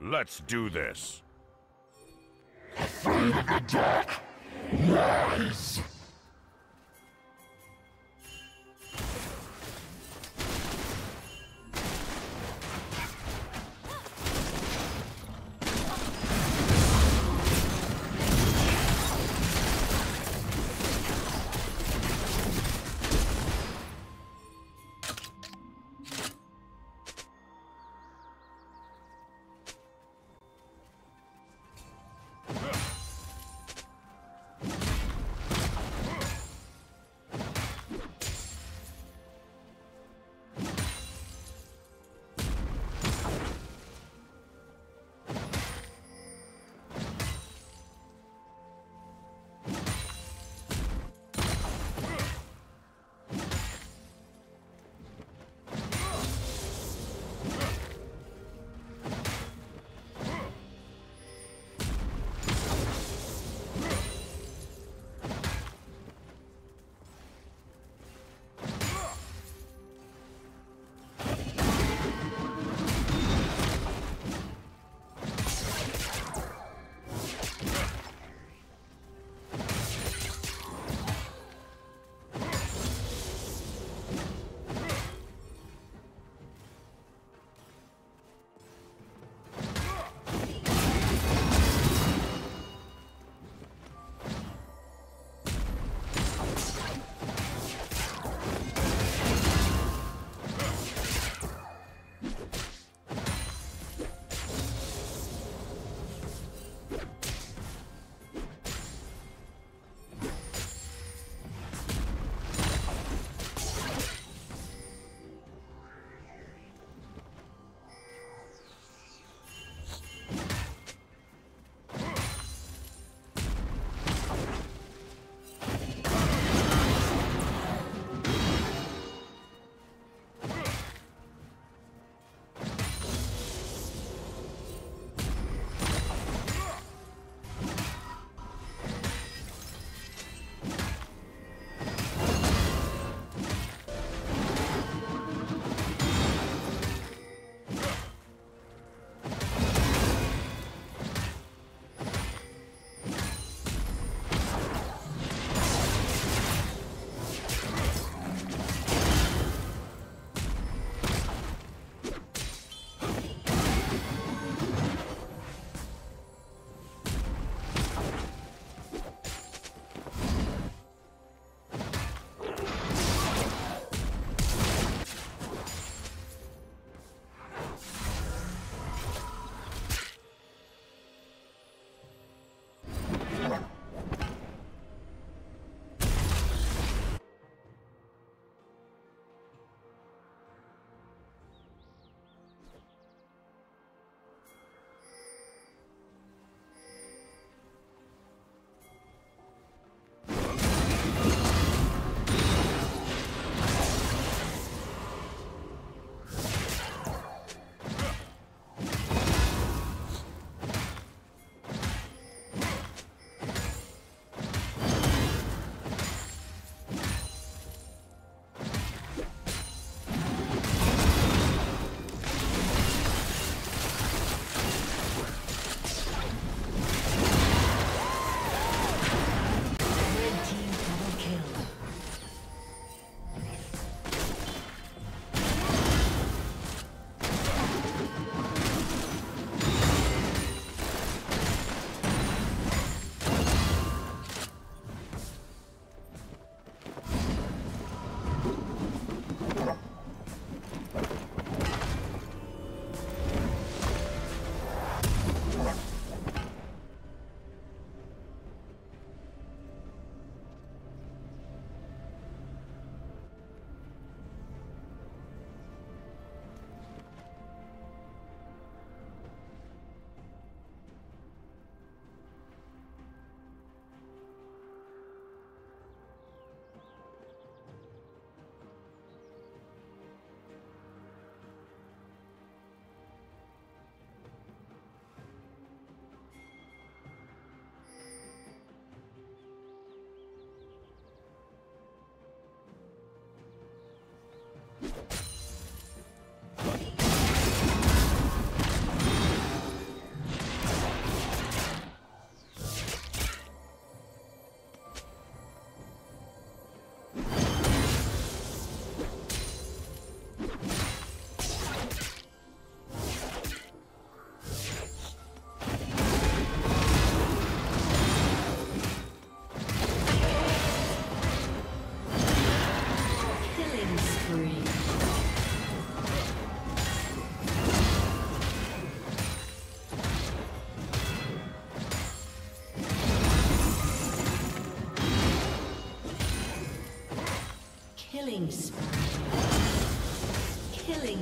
Let's do this. Afraid of the dark? Lies!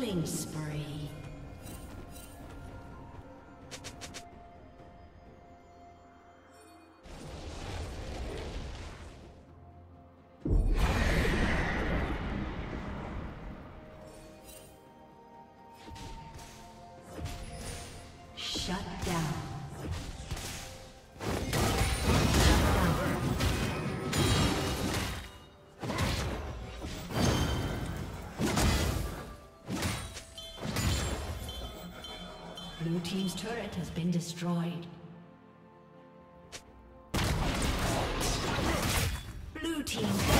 Killing spree. Turret has been destroyed. Blue team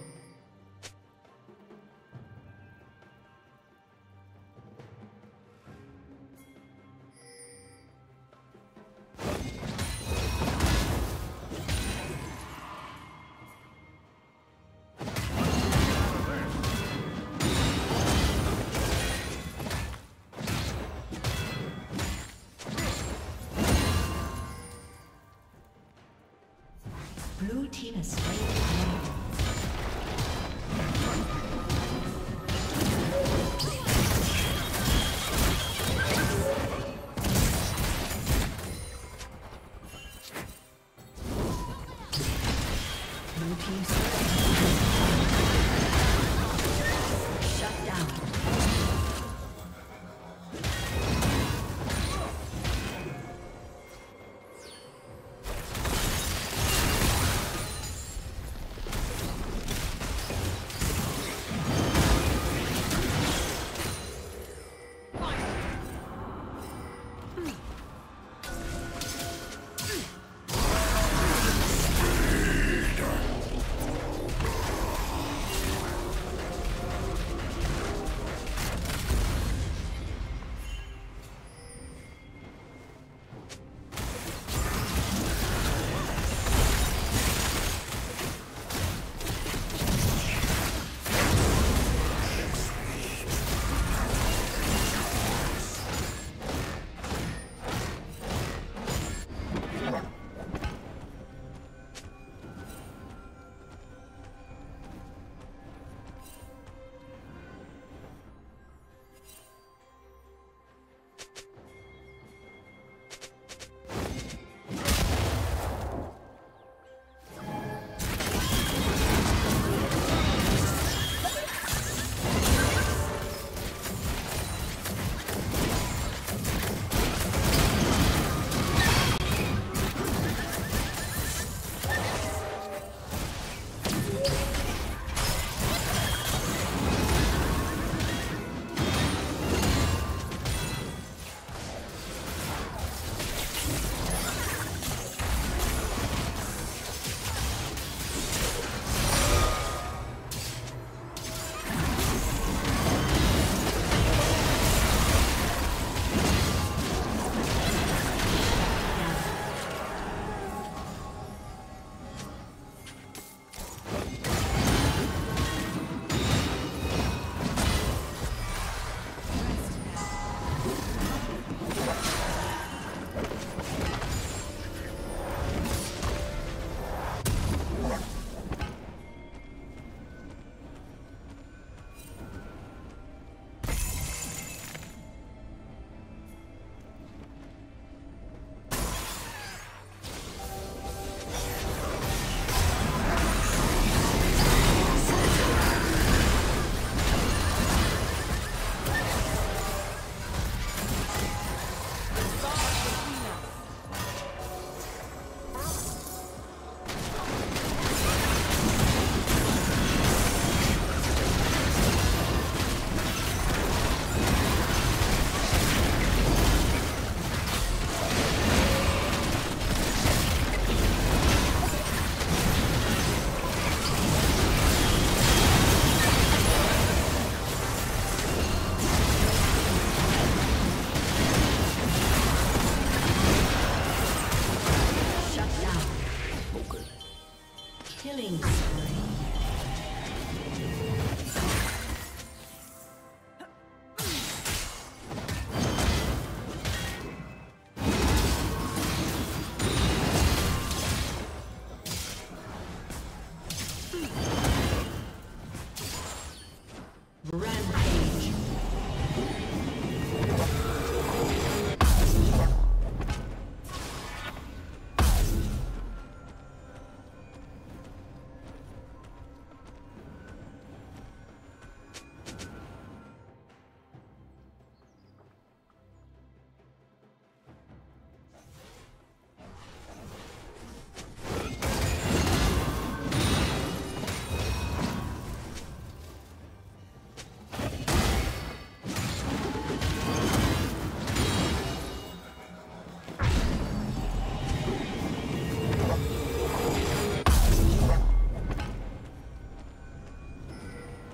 Team has slain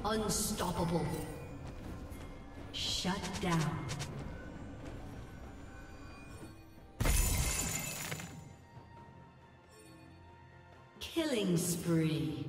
Unstoppable. Shut down. Killing spree.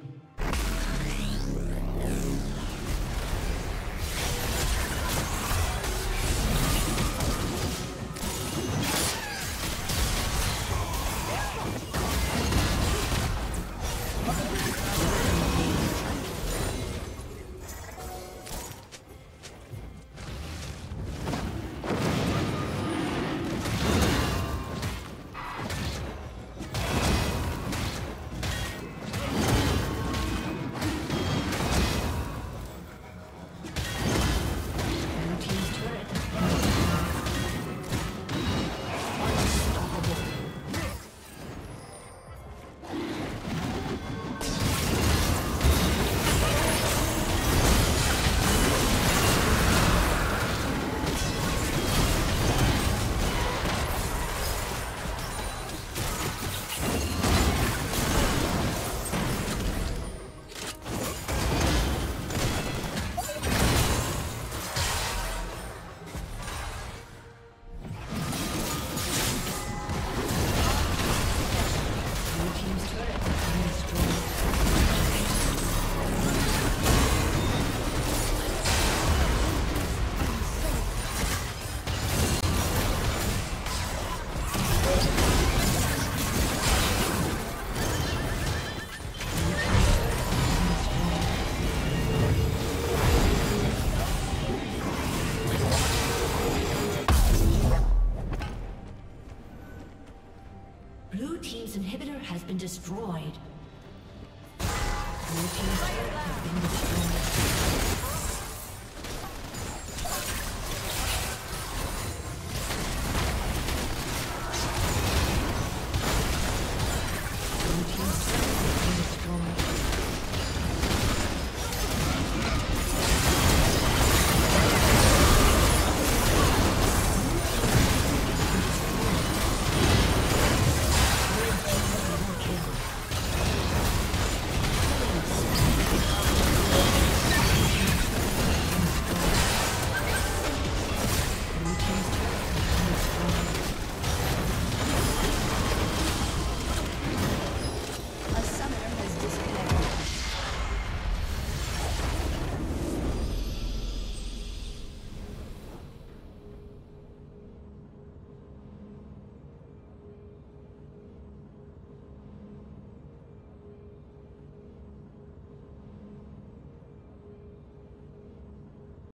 destroyed.